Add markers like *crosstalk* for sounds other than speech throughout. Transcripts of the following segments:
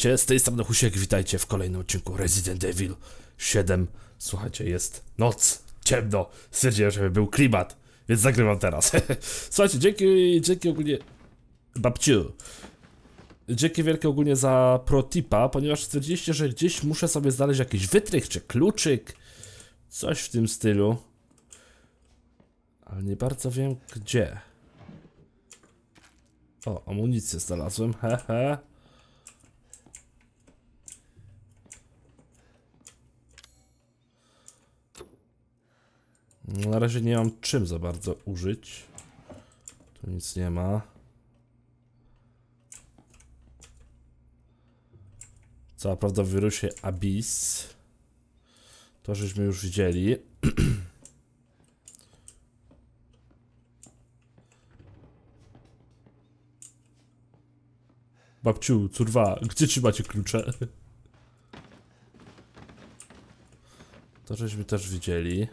Witajcie, z tej strony Husiek, witajcie w kolejnym odcinku Resident Evil 7. Słuchajcie, jest noc, ciemno, stwierdziłem, żeby był klimat, więc zagrywam teraz. *laughs* Słuchajcie, dzięki, dzięki ogólnie... Babciu. Dzięki wielkie ogólnie za protipa, ponieważ stwierdziliście, że gdzieś muszę sobie znaleźć jakiś wytrych czy kluczyk. Coś w tym stylu. Ale nie bardzo wiem gdzie. O, amunicję znalazłem, hehe. Na razie nie mam czym za bardzo użyć. Tu nic nie ma. Cała prawda w wirusie Abyss. To żeśmy już widzieli. *clears throat* Babciu, curwa, gdzie trzymacie klucze? *laughs* To żeśmy też widzieli.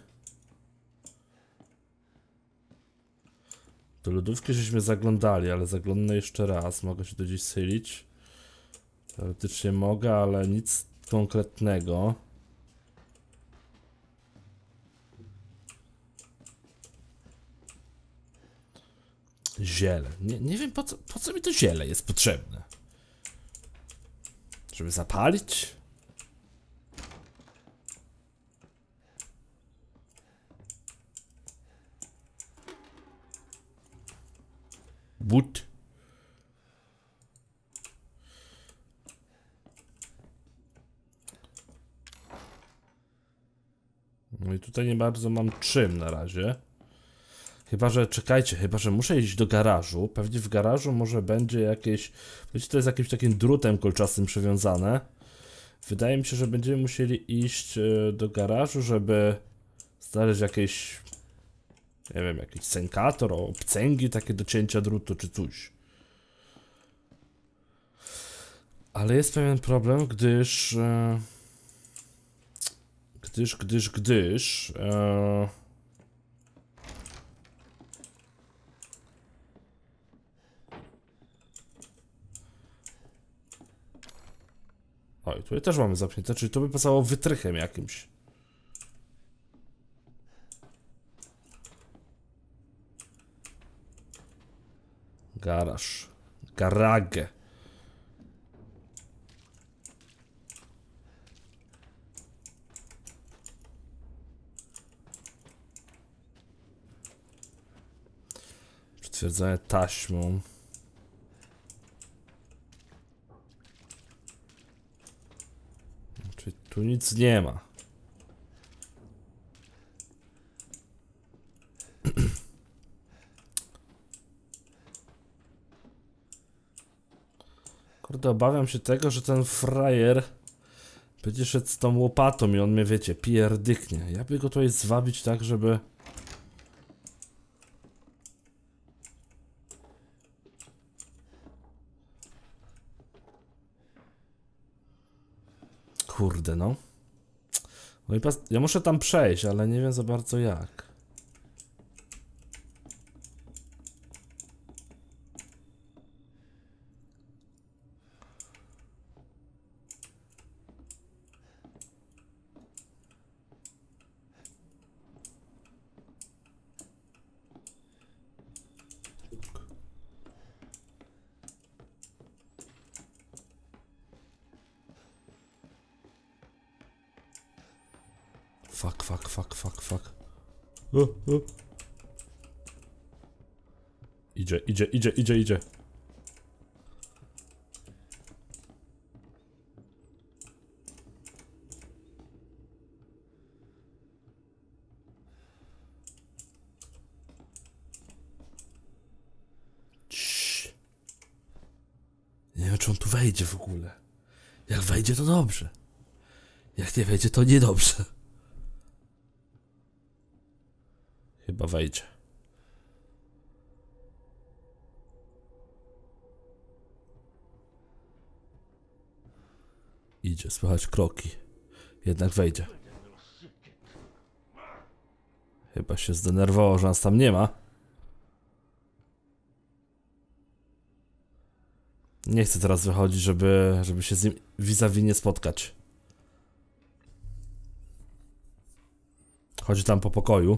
Do lodówki żeśmy zaglądali, ale zaglądnę jeszcze raz. Mogę się tu gdzieś sylić. Teoretycznie mogę, ale nic konkretnego. Ziele. Nie, nie wiem po co, po co mi to ziele jest potrzebne. Żeby zapalić? But. No i tutaj nie bardzo mam czym na razie. Chyba, że czekajcie, chyba, że muszę iść do garażu. Pewnie w garażu może będzie jakieś. Wiecie, to jest jakimś takim drutem kolczastym przywiązane. Wydaje mi się, że będziemy musieli iść e, do garażu, żeby znaleźć jakieś. Nie wiem, jakiś senkator, obcęgi takie do cięcia drutu czy coś. Ale jest pewien problem, gdyż. E, gdyż, gdyż, gdyż. E, Oj, tutaj też mamy zamknięte, czyli to by pasowało wytrychem jakimś. Garaż. Garage. Przytwierdzenie taśmą. Czyli tu nic nie ma. Kurde, obawiam się tego, że ten frajer będzie szedł z tą łopatą i on mnie, wiecie, pierdyknie. Ja by go tutaj zwabić tak, żeby... Kurde, no. No i pas... Ja muszę tam przejść, ale nie wiem za bardzo jak. Fuck, fuck, fuck, fuck, fuck. O, o. Idzie, idzie, idzie, idzie. Nie wiem, czy on tu wejdzie w ogóle. Jak wejdzie, to dobrze. Jak nie wejdzie, to niedobrze. Chyba wejdzie. Idzie, słychać kroki. Jednak wejdzie. Chyba się zdenerwowało, że nas tam nie ma. Nie chcę teraz wychodzić, żeby, żeby się z nim vis-a-vis nie spotkać. Chodzi tam po pokoju.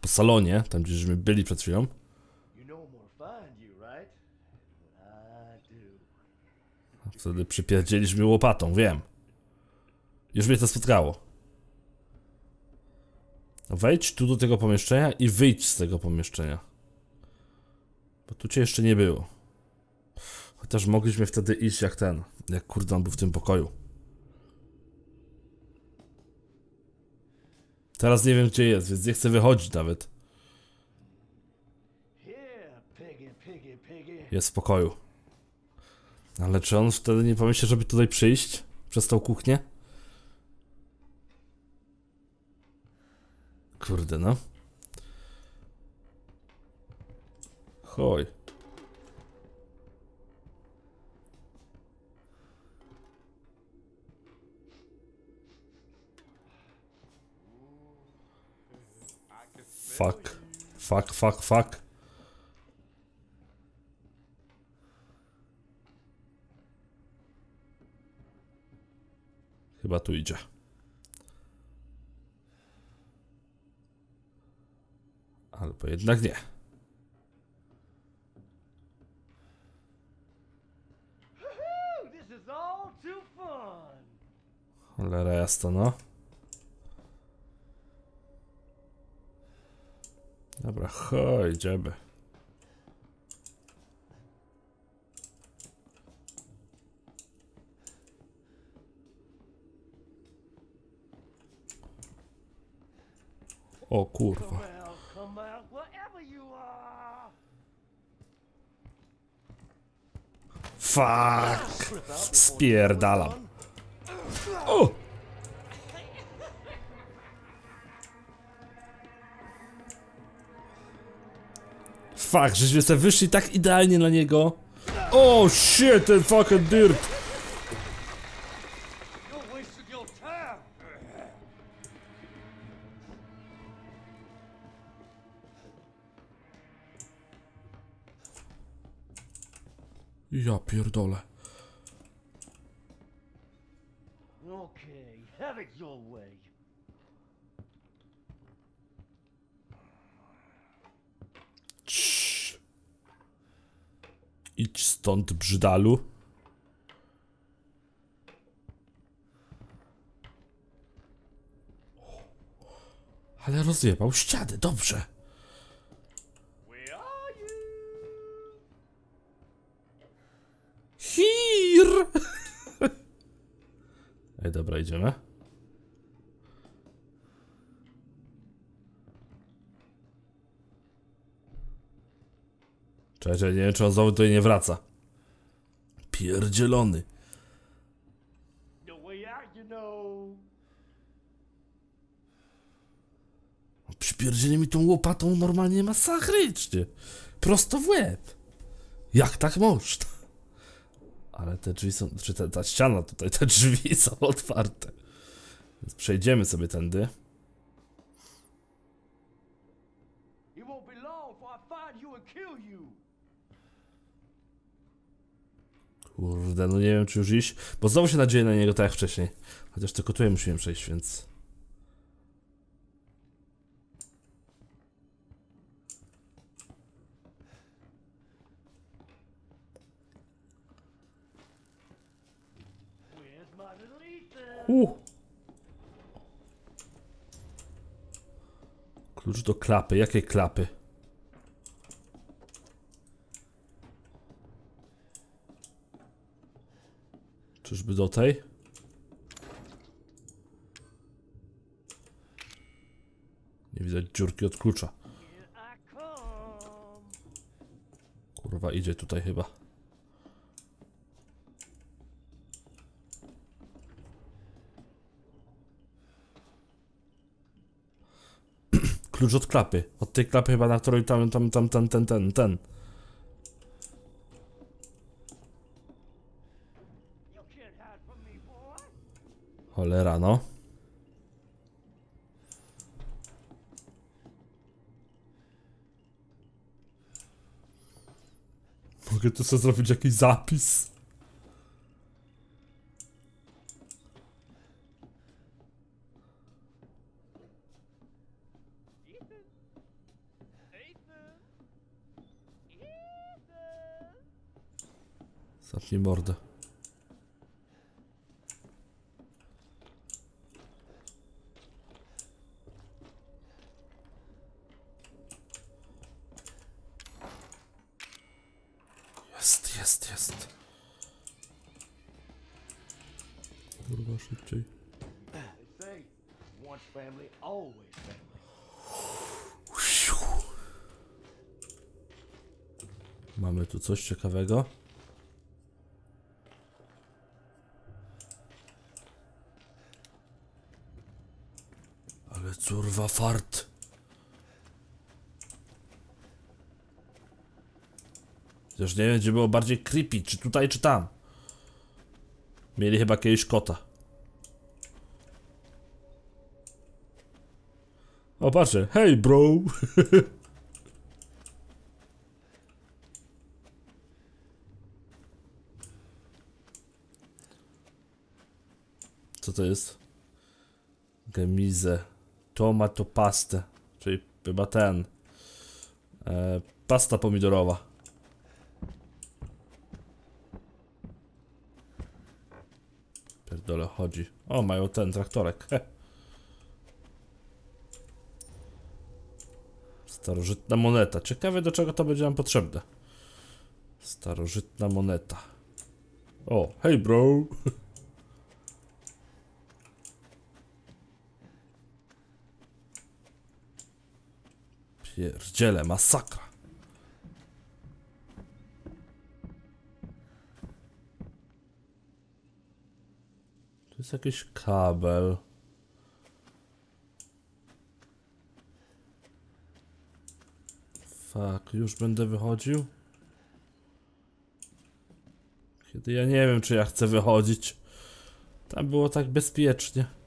Po salonie, tam gdzieśmy byli przed chwilą. You know I'm gonna find you, right? I do. Wtedy przypierdzielisz mi łopatą, wiem. Już mnie to spotkało. Wejdź tu do tego pomieszczenia i wyjdź z tego pomieszczenia. Bo tu cię jeszcze nie było. Chociaż mogliśmy wtedy iść jak ten, jak kurde on był w tym pokoju. Teraz nie wiem gdzie jest, więc nie chcę wychodzić nawet. Jest w pokoju. Ale czy on wtedy nie pomyśli, żeby tutaj przyjść? Przez tą kuchnię? Kurde, no. Choj. Fuck. Fuck, fuck, fuck. Chyba tu idzie. Albo jednak nie. Cholera jasno, no. Dobra, chodź, idziemy. O kurwa. Fuck! Spierdalam. O! Fuck, żeśmy sobie wyszli tak idealnie na niego. O shit, ten fucking dirt! Ja pierdolę. Okay, have it your way. Cii. Idź stąd, brzydalu. Ale rozjebał ściany, dobrze. Idziemy. Cześć, nie wiem, czy on znowu tutaj nie wraca. Pierdzielony. Przypierdzieli mi tą łopatą normalnie masakrycznie. Prosto w łeb. Jak tak można? Ale te drzwi są, czy ta, ta ściana tutaj, te drzwi *laughs* są otwarte. Więc przejdziemy sobie tędy. Kurde, no nie wiem czy już iść, bo znowu się nadzieję na niego tak jak wcześniej. Chociaż tylko tutaj musimy przejść, więc... Uh. Klucz do klapy, jakiej klapy? Czyżby do tej? Nie widać dziurki od klucza. Kurwa, idzie tutaj chyba. Klucz od klapy. Od tej klapy chyba, na której tam, tam, tam, ten, ten, ten, ten. Cholera, no. Mogę tu sobie zrobić jakiś zapis. Zacznij mordę. Jest, jest, jest. Kurwa, szybciej. Mamy tu coś ciekawego. Ale curwa fart. Chociaż nie wiem, gdzie było bardziej creepy, czy tutaj, czy tam. Mieli chyba kiedyś kota. O, patrzę. Hej, bro! *laughs* Co to jest? Gemize. Tomato pastę. Czyli chyba ten. E, pasta pomidorowa. Pierdole chodzi. O, mają ten traktorek. He. Starożytna moneta. Ciekawe do czego to będzie nam potrzebne. Starożytna moneta. O, hej bro. *laughs* Pierdziele, masakra. Tu jest jakiś kabel. Fuck, już będę wychodził? Kiedy ja nie wiem, czy ja chcę wychodzić. Tam było tak bezpiecznie.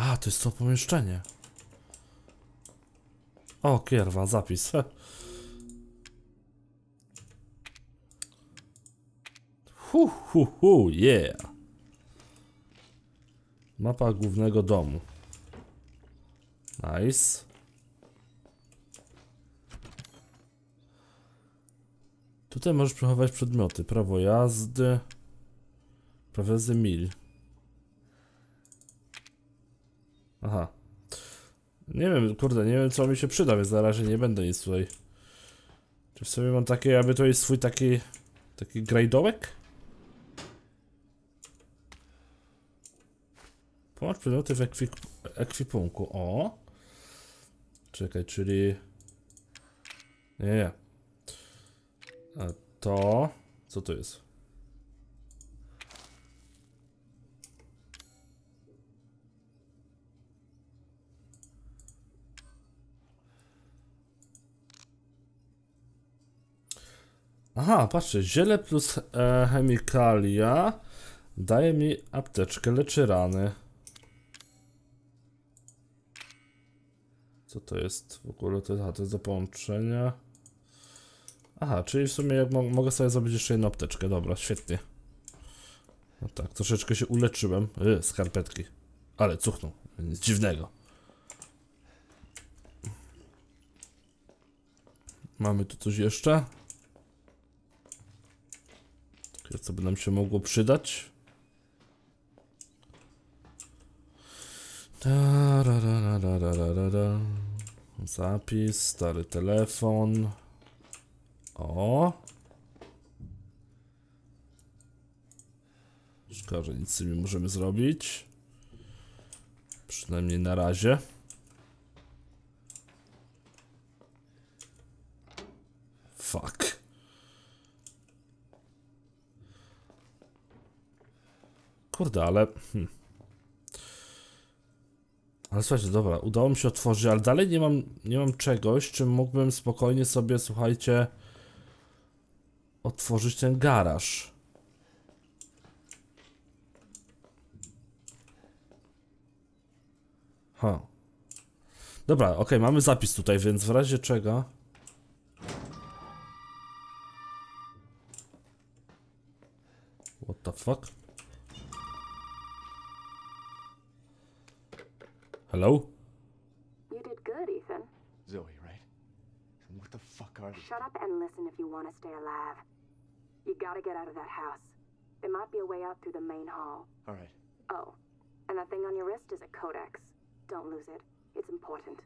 A, to jest to pomieszczenie. O, kierwa, zapis. *laughs* Hu, hu, hu, yeah. Mapa głównego domu. Nice. Tutaj możesz przechować przedmioty. Prawo jazdy. Prawo jazdy mil. Aha. Nie wiem, kurde, nie wiem co mi się przyda, więc na razie nie będę nic tutaj. Czy w sobie mam takie, aby to jest swój taki... Taki grajdołek? Połącz przedmioty w ekwip ekwipunku. O! Czekaj, czyli... Nie, nie. A to... Co to jest? Aha, patrzcie, ziele plus e, chemikalia daje mi apteczkę, leczy rany. Co to jest w ogóle? To, aha, to jest do połączenia. Aha, czyli w sumie jak mo mogę sobie zrobić jeszcze jedną apteczkę, dobra, świetnie. No tak, troszeczkę się uleczyłem. Yy, skarpetki. Ale cuchnął, nic dziwnego. Mamy tu coś jeszcze? Co by nam się mogło przydać? Zapis, stary telefon. O. Szkoda, nic z tym nie możemy zrobić. Przynajmniej na razie. Fuck. Kurde, ale... Hmm. Ale słuchajcie, dobra, udało mi się otworzyć, ale dalej nie mam, nie mam czegoś, czym mógłbym spokojnie sobie, słuchajcie, otworzyć ten garaż. Ha. Dobra, okej, mamy zapis tutaj, więc w razie czego... What the fuck? Hello? You did good, Ethan. Zoe, right? And what the fuck are these? Shut up and listen if you want to stay alive. You gotta get out of that house. There might be a way out through the main hall. All right. Oh, and that thing on your wrist is a codex. Don't lose it. It's important.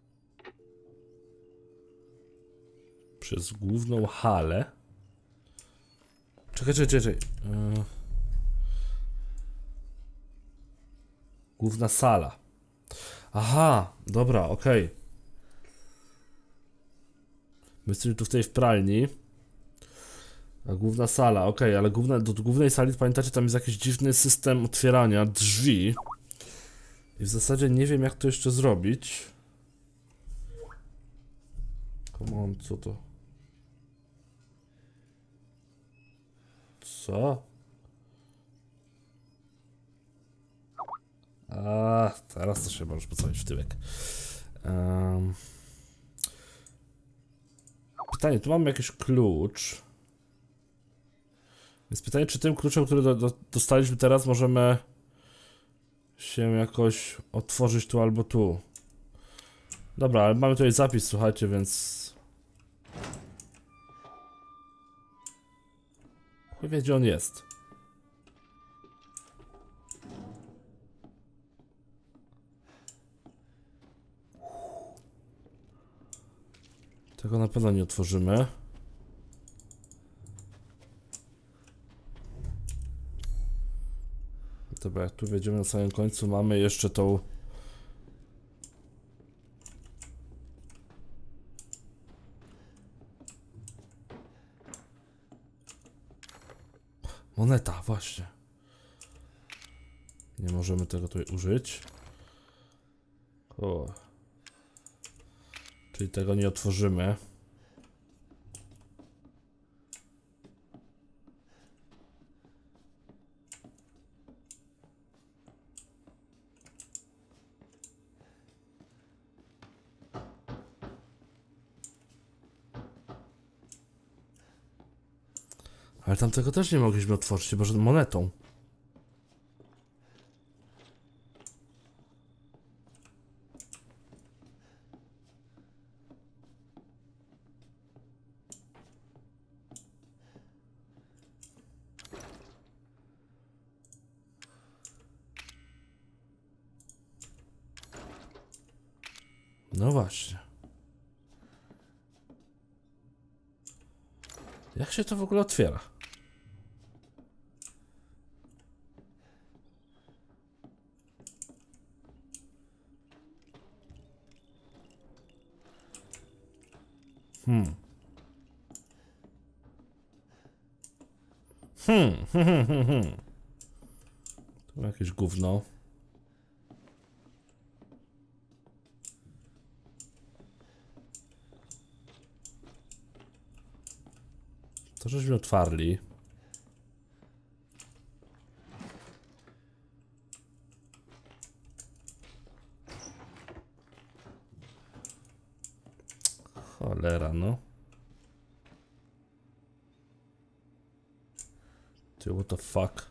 Przez główną halę. Czekaj, czekaj, czekaj. Yy. Główna sala. Aha, dobra, okej. My jesteśmy tu w tej w pralni. A główna sala, okej, ale główna, do głównej sali, pamiętacie, tam jest jakiś dziwny system otwierania drzwi. I w zasadzie nie wiem, jak to jeszcze zrobić. Come on, co to? Co? A, teraz to się możesz pocałować w tyłek. Em. Pytanie, tu mamy jakiś klucz. Więc pytanie, czy tym kluczem, który do, do, dostaliśmy teraz, możemy się jakoś otworzyć tu albo tu. Dobra, ale mamy tutaj zapis, słuchajcie, więc... Chuj wie, gdzie on jest. Tego na pewno nie otworzymy. Dobra, jak tu wejdziemy na samym końcu, mamy jeszcze tą... Moneta, właśnie. Nie możemy tego tutaj użyć. O. Czyli tego nie otworzymy. Ale tamtego też nie mogliśmy otworzyć, chyba że monetą. No właśnie. Jak się to w ogóle otwiera? Hmm. Hmm, hmm, hmm, hmm. Tu jakieś gówno. To żeśmy otwarli. Cholera, no. Ty, what the fuck?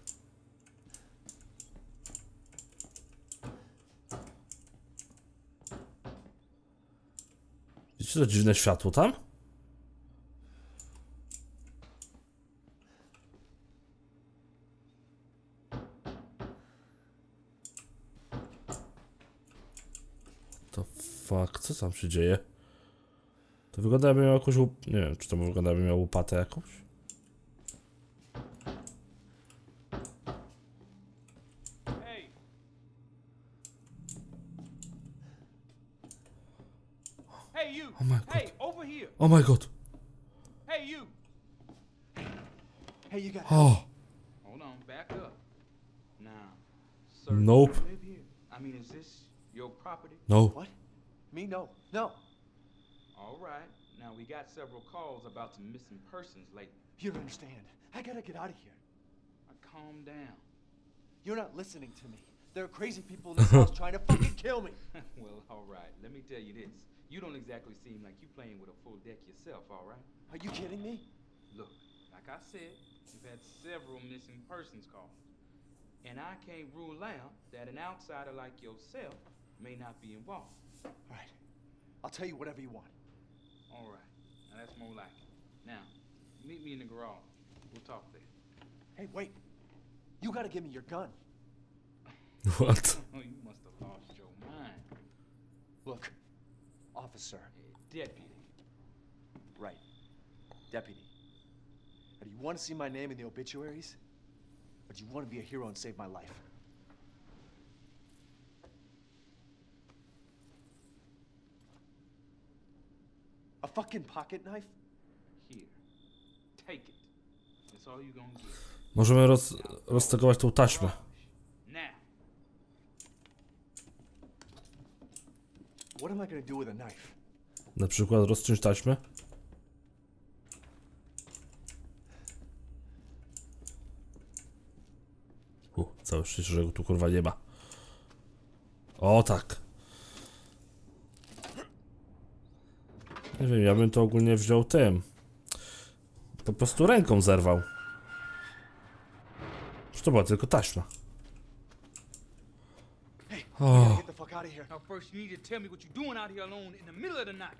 Widzicie to dziwne światło tam? To fuck, co tam się dzieje? To wygląda jakby miał jakąś łup... Nie wiem, czy to wygląda jakby miał łopatę jakąś? Hey, hey, you. Oh my Hey, over here. Oh my god! Hey, you. Hey, you got. O! Hold on, back up. Now, sir, Nope. I mean, is this your property? No. What? Me? No. No. All right. Now we got several calls about some missing persons lately. You don't understand. I gotta get out of here. Now, calm down. You're not listening to me. There are crazy people in this house *laughs* trying to fucking kill me. *laughs* well, all right. Let me tell you this. You don't exactly seem like you playing with a full deck yourself, all right? Are you kidding me? Look, like I said, we've had several missing persons calls. And I can't rule out that an outsider like yourself may not be involved. All right. I'll tell you whatever you want. All right. Now that's more like it. Now, meet me in the garage. We'll talk there. Hey, wait. You gotta give me your gun. *laughs* What? Oh, *laughs* you must have lost your mind. Look, officer. Deputy. Right. Deputy. Now, do you want to see my name in the obituaries? Or do you want to be a hero and save my life? A fucking pocket knife? Here. Take it. That's all you gonna get. Możemy roz, roztegować tą taśmę. Now. What am I gonna do with a knife? Na przykład rozciąć taśmę. U, całe szczęście, że go tu kurwa nie ma. O tak. Nie wiem, ja bym to ogólnie wziął tym. Po prostu ręką zerwał. Przecież to była tylko taśma. Oh. get the fuck out of here. Now, first, you need to tell me what you're doing out here alone in the middle of the night.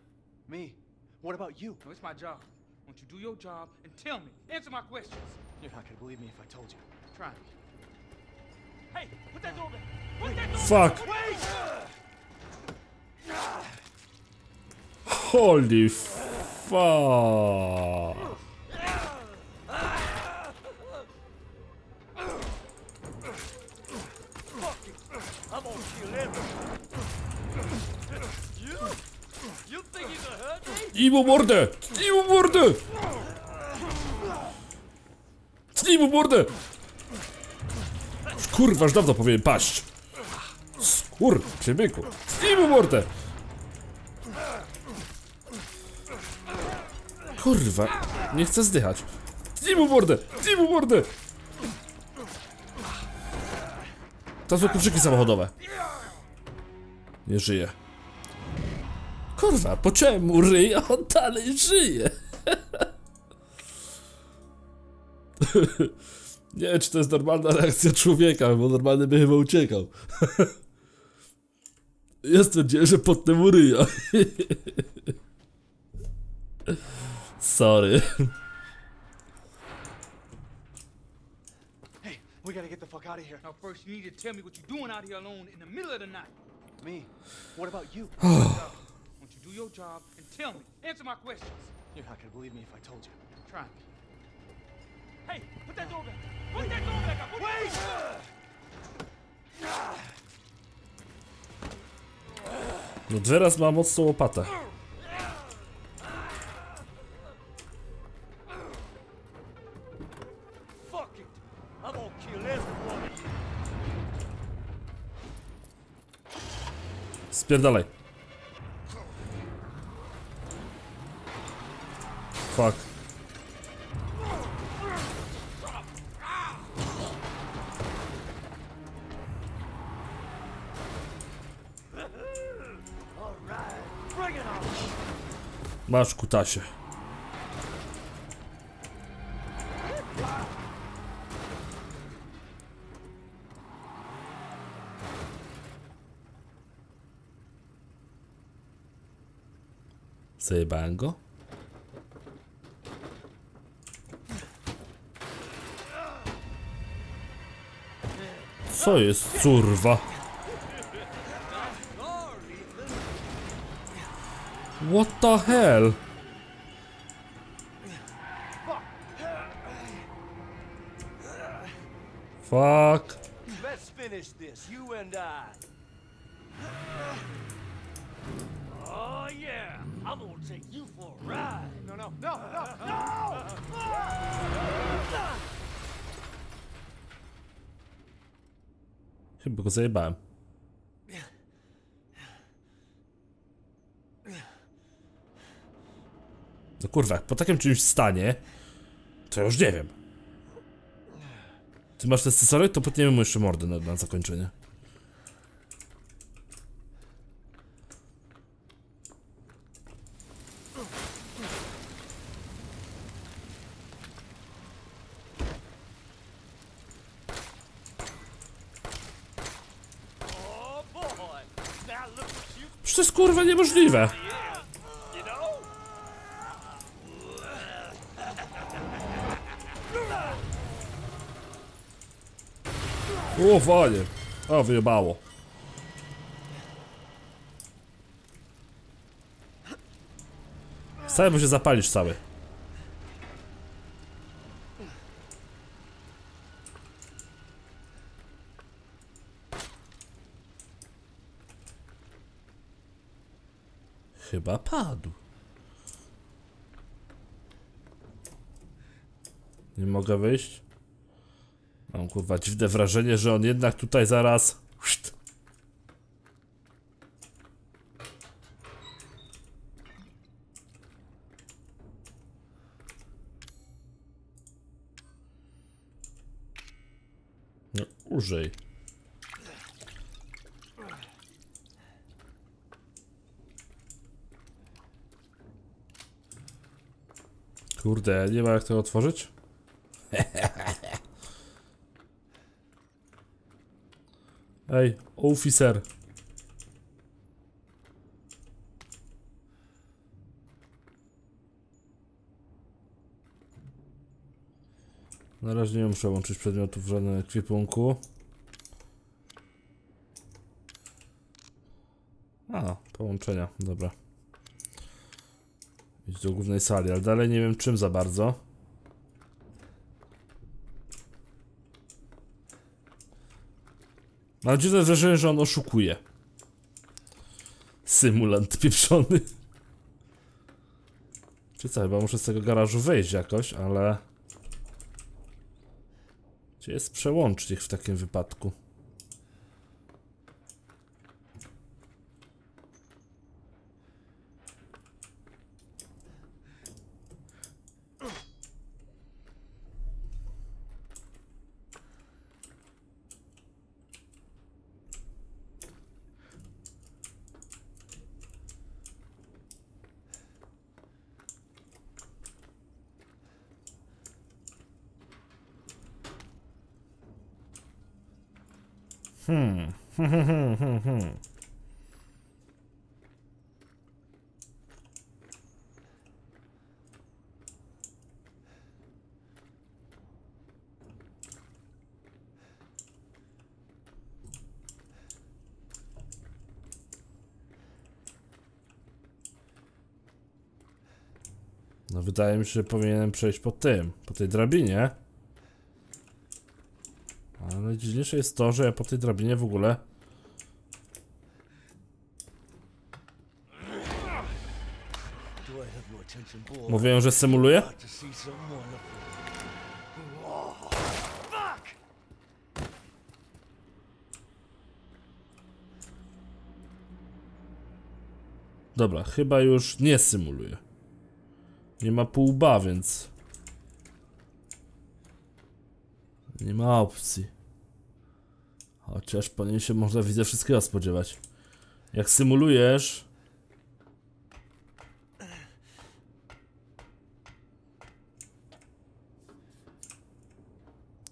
Me? What about you? No, it's my job. Won't you do your job and tell me? Answer my questions. You're not gonna believe me if I told you. Try me. Hey, put that door back. Put that door Fuck! Wait! Holy fuck! I'm gonna kill everyone. You? You think you can hurt me? Tnij mu mordę! Tnij mu mordę! Tnij mu mordę! Kurwa, już dawno powinien paść. Skur, byku. Tnij mu mordę! Kurwa, nie chcę zdychać. Tnij mu mordę! Tnij mu mordę! To są kluczyki samochodowe. Nie żyje. Kurwa, pociąłem mu ryj, a on dalej żyje. *laughs* Nie wiem, czy to jest normalna reakcja człowieka, bo normalny by chyba uciekał. *laughs* Jest nadzieja, że potnę mu ryja. *laughs* Sorry. *laughs* Hey, we gotta get the fuck out of here. Now, first, you need to tell me what you're doing out here alone in the middle of the night. Me? What about you? Won't *sighs* you do your job and tell me? Answer my questions. You're not gonna believe me if I told you. Try me. Hey, put that door back. Put that door back. Put Wait! No teraz ma mocną łopatę. Spierdalaj. Fuck. Masz kutasie. Zajebałem go? Co jest, curwa? What the hell? Fuck. Let's finish this, you and I. Oh yeah, take you for a ride. No, no, no, no, no! Chyba go zajebałem. No kurwa, jak po takim czymś stanie, to już nie wiem. Ty masz te scesory, to potniemy mu jeszcze mordę na, na zakończenie. Przecież jest kurwa niemożliwe. O, fajnie. O, wyjebało. Bo się zapalisz cały. Chyba padł. Nie mogę wyjść? Mam kurwa dziwne wrażenie, że on jednak tutaj zaraz... Szt. No, użyj. Kurde, nie ma jak to otworzyć? Ej, oficer. Na razie nie muszę łączyć przedmiotów w żadnym ekwipunku. A, połączenia, dobra. Idź do głównej sali, ale dalej nie wiem czym za bardzo. Mam dziwne wrażenie, że on oszukuje. Symulant pieprzony. Czy co, chyba muszę z tego garażu wyjść jakoś, ale... Gdzie jest przełącznik w takim wypadku? No wydaje mi się, że powinienem przejść po tym, po tej drabinie. Ale najdziwniejsze jest to, że ja po tej drabinie w ogóle... Mówiłem, że symuluję? Dobra, chyba już nie symuluję. Nie ma półba, więc... Nie ma opcji. Chociaż po niej się można widzę wszystkiego spodziewać. Jak symulujesz...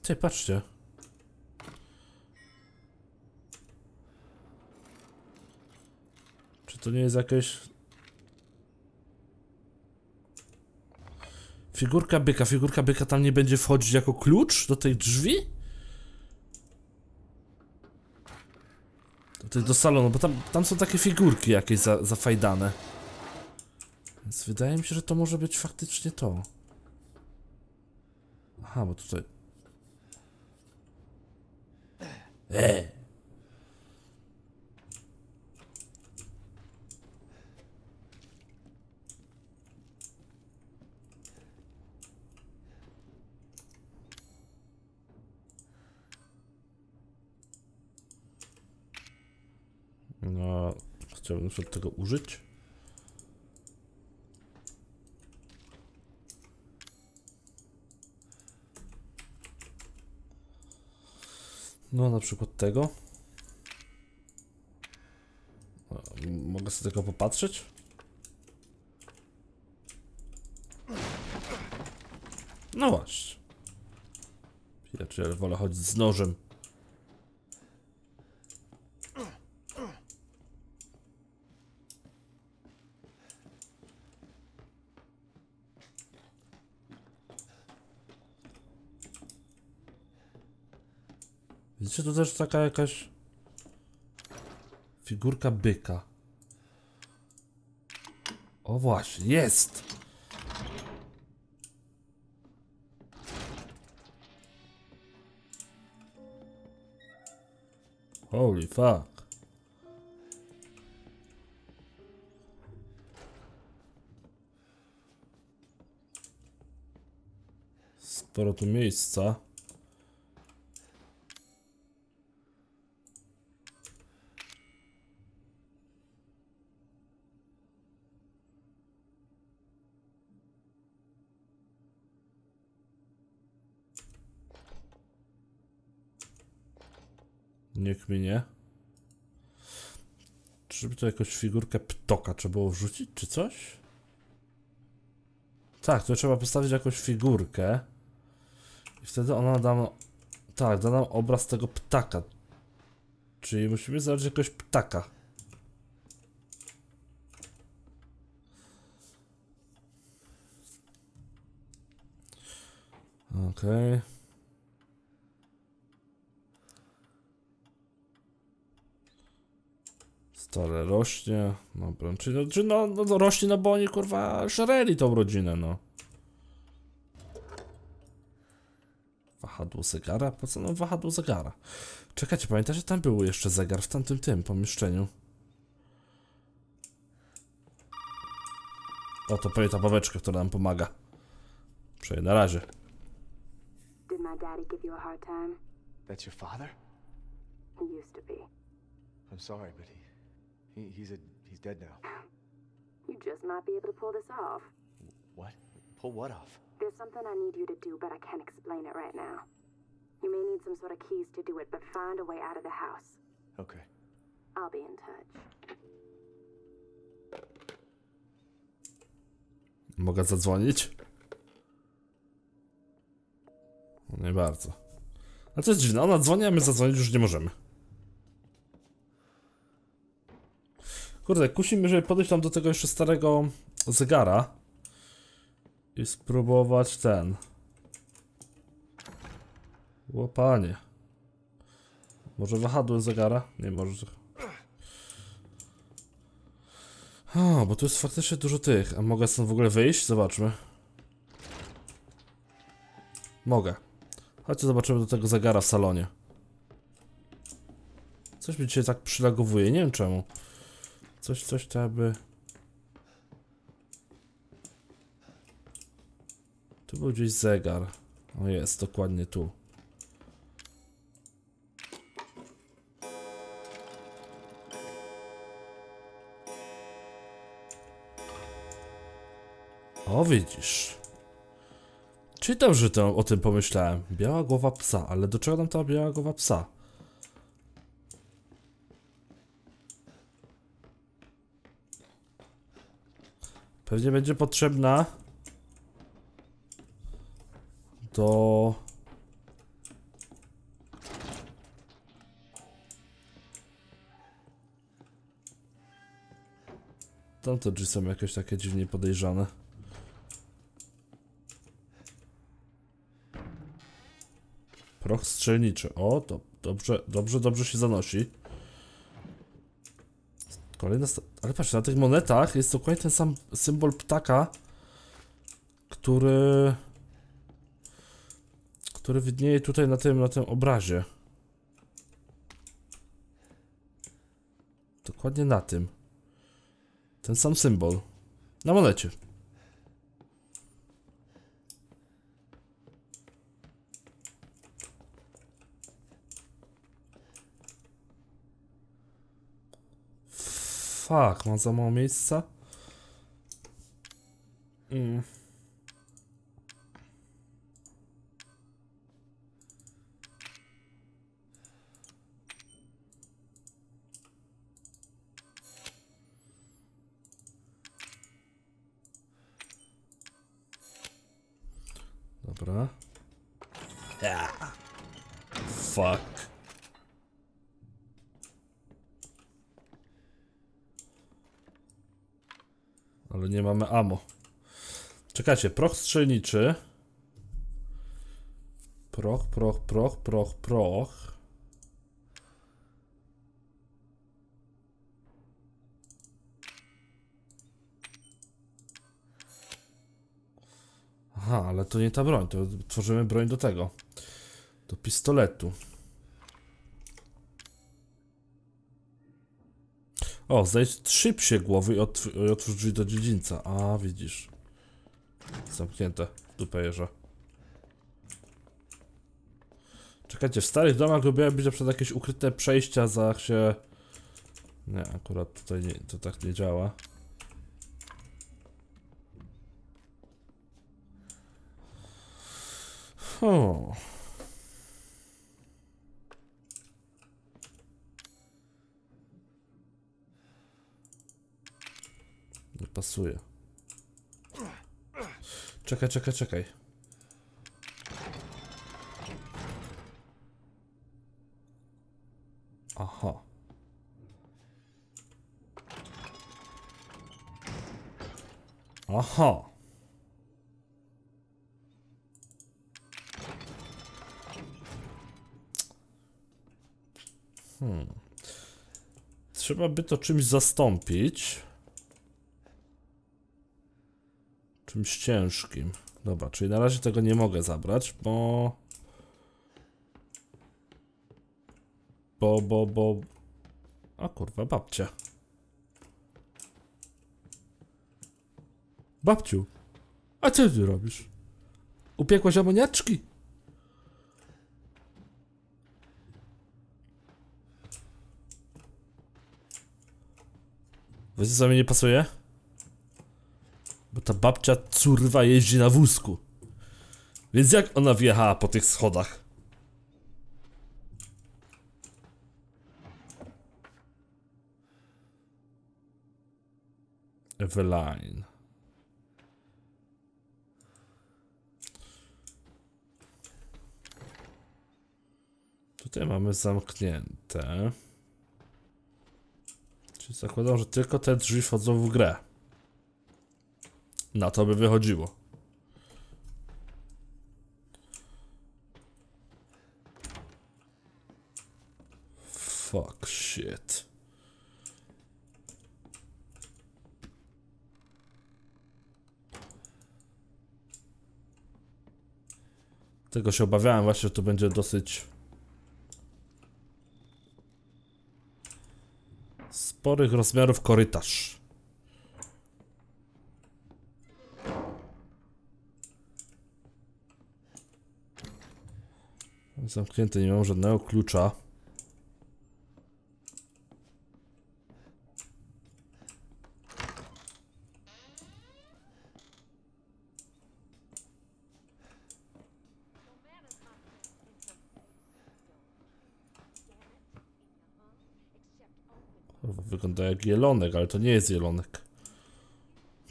Ty, patrzcie. Czy to nie jest jakieś... Figurka byka, figurka byka tam nie będzie wchodzić jako klucz do tych drzwi? Do, tych- do salonu, bo tam, tam są takie figurki jakieś za, zafajdane. Więc wydaje mi się, że to może być faktycznie to. Aha, bo tutaj... Eee. No, chciałbym sobie tego użyć. No, na przykład tego. Mogę sobie tego popatrzeć? No właśnie. Ja czy wolę chodzić z nożem. Widzicie, to też taka jakaś figurka byka. O właśnie, jest! Holy fuck. Sporo tu miejsca. Niech mnie. Żeby tu jakąś figurkę ptoka trzeba było wrzucić, czy coś? Tak, tu trzeba postawić jakąś figurkę. I wtedy ona da nam... Tak, da nam obraz tego ptaka. Czyli musimy znaleźć jakiegoś ptaka. Okej. Stale rośnie. Dobra, czyli no, czy no, no, no rośnie, no bo oni kurwa żereli tą rodzinę, no. Wahadło zegara? Po co nam wahadło zegara? Czekajcie, pamiętacie, tam był jeszcze zegar w tamtym tym pomieszczeniu. O, to pewnie ta babeczka, która nam pomaga. Przejdę na razie. Did my daddy give you a hard time? That's your father? He used to be. I'm sorry, but he, he he's a he's dead now. You just might be able to pull this off. What? Pull what off? There's something I need you to do, but I can't explain it right now. You may need some sort of keys to do it, but find a way out of the house. Okay. I'll be in touch. Mogę zadzwonić? No nie bardzo. A to jest dziwne, ona dzwoni, a my zadzwonić już nie możemy. Kurde, kusimy, żeby podejść tam do tego jeszcze starego zegara i spróbować ten. Łopanie. Może wahadło zegara? Nie, może. O, bo tu jest faktycznie dużo tych. A mogę stąd w ogóle wyjść? Zobaczmy. Mogę. Chodźcie zobaczymy do tego zegara w salonie. Coś mi dzisiaj tak przylagowuje, nie wiem czemu. Coś, coś to jakby... Tu był gdzieś zegar. O jest, dokładnie tu. O, widzisz. Czyli dobrze to, o tym pomyślałem. Biała głowa psa, ale do czego nam ta biała głowa psa? Pewnie będzie potrzebna do... Tamte drzwi są jakieś takie dziwnie podejrzane. Proch strzelniczy. O, to dobrze, dobrze, dobrze się zanosi. Kolejna sta- Ale patrz, na tych monetach jest dokładnie ten sam symbol ptaka, który... który widnieje tutaj na tym, na tym obrazie. Dokładnie na tym. Ten sam symbol. Na monecie. Fuck, mam za Czekajcie, proch strzelniczy. Proch, proch, proch, proch, proch. Aha, ale to nie ta broń, to tworzymy broń do tego. Do pistoletu. O, znajdź trzy psie głowy i, otw i otwórz drzwi do dziedzińca. A, widzisz. Zamknięte. W Dupę jeża. Czekajcie, w starych domach lubiły być na jakieś ukryte przejścia za się... Nie, akurat tutaj nie, to tak nie działa. O. Nie pasuje. Czekaj, czekaj, czekaj. Aha. Aha. Hmm. Trzeba by to czymś zastąpić. Czymś ciężkim. Dobra, czyli na razie tego nie mogę zabrać, bo... Bo, bo, bo... A kurwa, babcia. Babciu, a co ty robisz? Upiekłaś amoniaczki? Wiecie co mi nie pasuje? Ta babcia curwa jeździ na wózku. Więc jak ona wjechała po tych schodach? Eveline. Tutaj mamy zamknięte. Czyli zakładam, że tylko te drzwi wchodzą w grę. Na to by wychodziło. Fuck shit. Tego się obawiałem właśnie, że to będzie dosyć sporych rozmiarów korytarz. Zamknięty, nie mam żadnego klucza. Wygląda jak jelonek, ale to nie jest jelonek.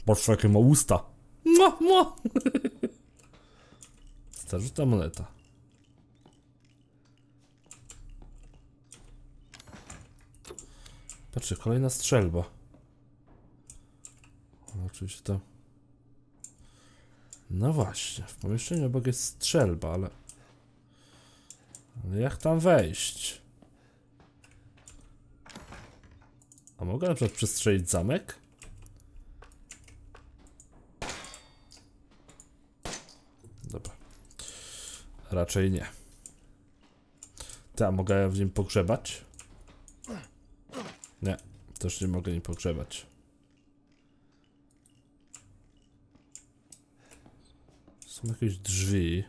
Patrz jakie ma usta. Mua, mua. *laughs* Starzuta moneta. Patrzcie, kolejna strzelba. No, oczywiście to... No właśnie, w pomieszczeniu obok jest strzelba, ale... Ale jak tam wejść? A mogę na przykład przestrzelić zamek? Dobra. Raczej nie. Ta, mogę w nim pogrzebać? Nie, też nie mogę nim pogrzebać. Są jakieś drzwi.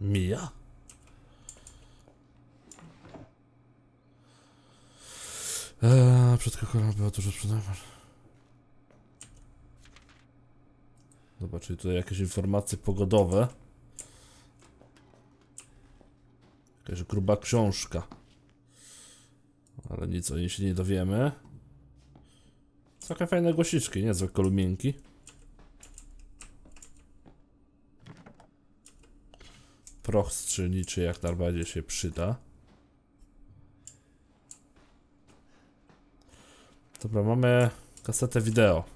Mija? Eee, przed kokolą było dużo sprzedaży. Dobra, czyli tutaj jakieś informacje pogodowe. Jakaś gruba książka. Ale nic o niej się nie dowiemy. Takie fajne głosiczki, niezłe kolumienki. Proch strzelniczy jak najbardziej się przyda. Dobra, mamy kasetę wideo.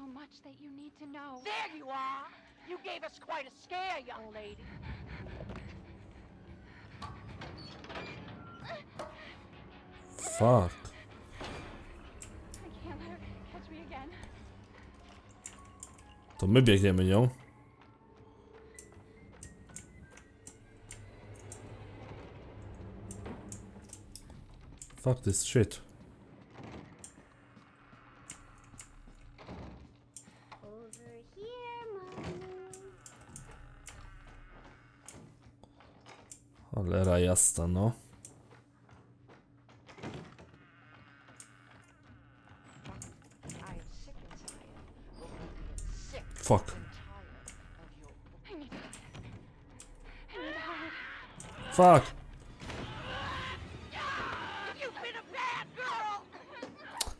so much that you need to know. There you are! You gave us quite a scare, young lady. Fuck. I can't let her catch me again. To my biegniemy nią. Fuck this shit. Need help. Fuck! Girl!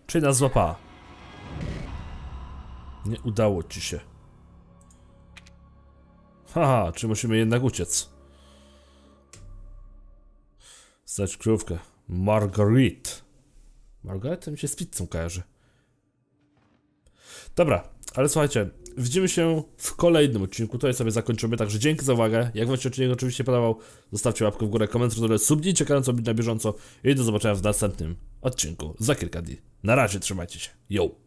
Czy nas złapała? Nie udało ci się. Haha, czy musimy jednak uciec? Znać krówkę. Marguerite. Margaret mi się z pizzą kojarzy. Dobra, ale słuchajcie, widzimy się w kolejnym odcinku. Tutaj sobie zakończymy, także dzięki za uwagę. Jak wam się odcinek oczywiście podobał, zostawcie łapkę w górę, komentarz, dole, subnijcie kanał, co być na bieżąco i do zobaczenia w następnym odcinku za kilka dni. Na razie, trzymajcie się. Yo!